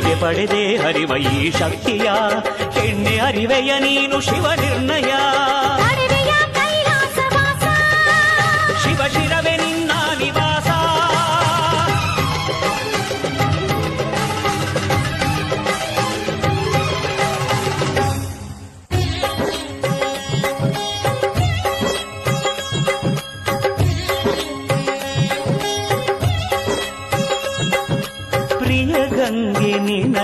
ಪಡೆದೆ ಹರಿವ ಈ ಶಕ್ತಿಯ. ಹೆಣ್ಣೆ ಅರಿವೆಯ ನೀನು ಶಿವ ನಿರ್ಣಯ ಗಂಗಿನಿ